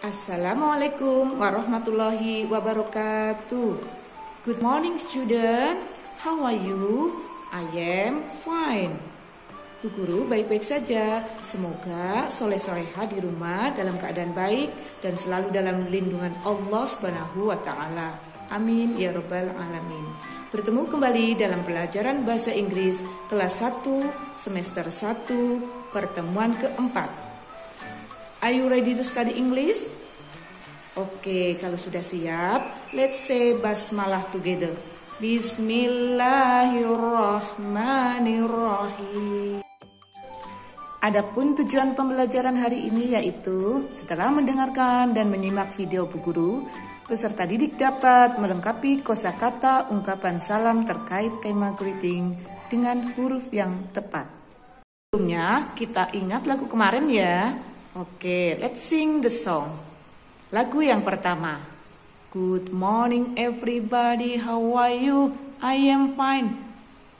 Assalamualaikum warahmatullahi wabarakatuh. Good morning student. How are you? I am fine. Bu guru baik-baik saja. Semoga soleh soleha di rumah dalam keadaan baik dan selalu dalam lindungan Allah Subhanahu wa taala. Amin ya rabbal alamin. Bertemu kembali dalam pelajaran bahasa Inggris kelas 1 semester 1 pertemuan keempat. Are you ready to study English? Oke, kalau sudah siap, let's say basmalah together. Bismillahirrahmanirrahim. Adapun tujuan pembelajaran hari ini yaitu setelah mendengarkan dan menyimak video Bu Guru, peserta didik dapat melengkapi kosakata ungkapan salam terkait tema greeting dengan huruf yang tepat. Sebelumnya, kita ingat lagu kemarin ya. Oke, let's sing the song. Lagu yang pertama. Good morning everybody, how are you? I am fine.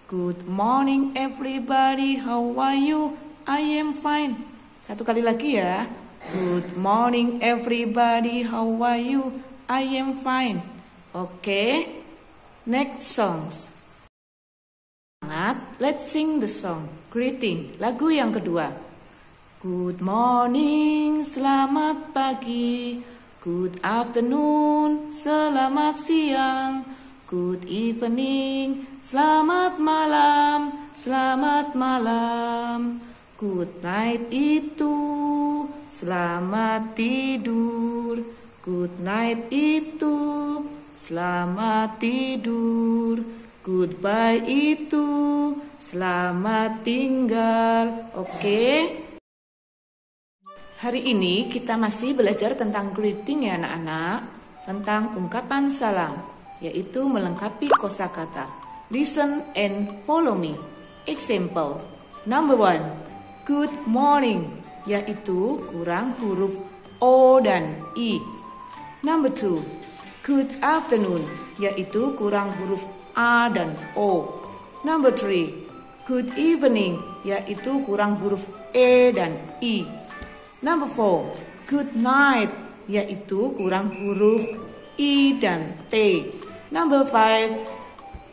Good morning everybody, how are you? I am fine. Satu kali lagi ya. Good morning everybody, how are you? I am fine. Oke. Next songs. Let's sing the song. Greeting, lagu yang kedua. Good morning, selamat pagi. Good afternoon, selamat siang. Good evening, selamat malam, selamat malam. Good night itu selamat tidur. Good night itu selamat tidur. Goodbye itu selamat tinggal. Oke? Okay? Hari ini kita masih belajar tentang greeting ya anak-anak, tentang ungkapan salam, yaitu melengkapi kosakata. Listen and follow me. Example, number one, good morning, yaitu kurang huruf O dan I. Number two, good afternoon, yaitu kurang huruf A dan O. Number three, good evening, yaitu kurang huruf E dan I. Number four, good night, yaitu kurang huruf I dan T. Number five,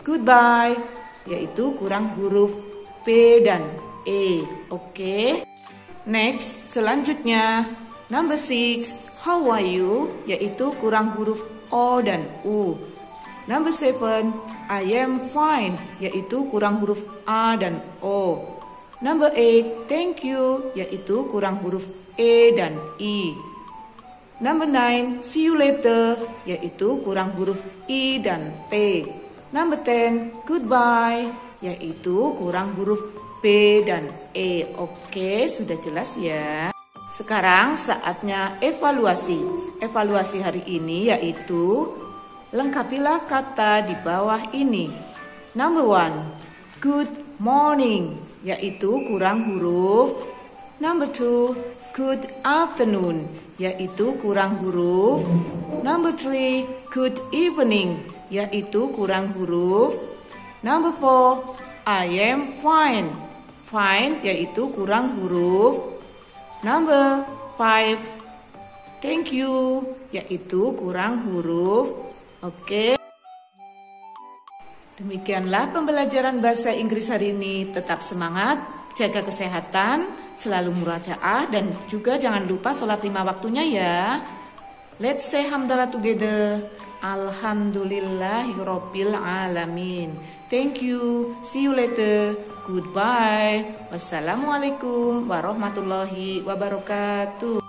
goodbye, yaitu kurang huruf P dan E. Oke. Okay. Next, selanjutnya, number six, how are you, yaitu kurang huruf O dan U. Number seven, I am fine, yaitu kurang huruf A dan O. Number eight, thank you, yaitu kurang huruf E dan I. Number 9, see you later, yaitu kurang huruf I dan T. Number 10, goodbye, yaitu kurang huruf P dan E. Oke, sudah jelas ya. Sekarang saatnya evaluasi. Evaluasi hari ini yaitu lengkapilah kata di bawah ini. Number one, good morning, yaitu kurang huruf. Number two, good afternoon, yaitu kurang huruf. Number three, good evening, yaitu kurang huruf. Number four, I am fine. Fine, yaitu kurang huruf. Number five, thank you, yaitu kurang huruf. Oke. Okay. Demikianlah pembelajaran bahasa Inggris hari ini. Tetap semangat, jaga kesehatan, selalu murajaah dan juga jangan lupa sholat lima waktunya ya. Let's say hamdalah together. Alhamdulillahirabbil alamin. Thank you. See you later. Goodbye. Wassalamualaikum warahmatullahi wabarakatuh.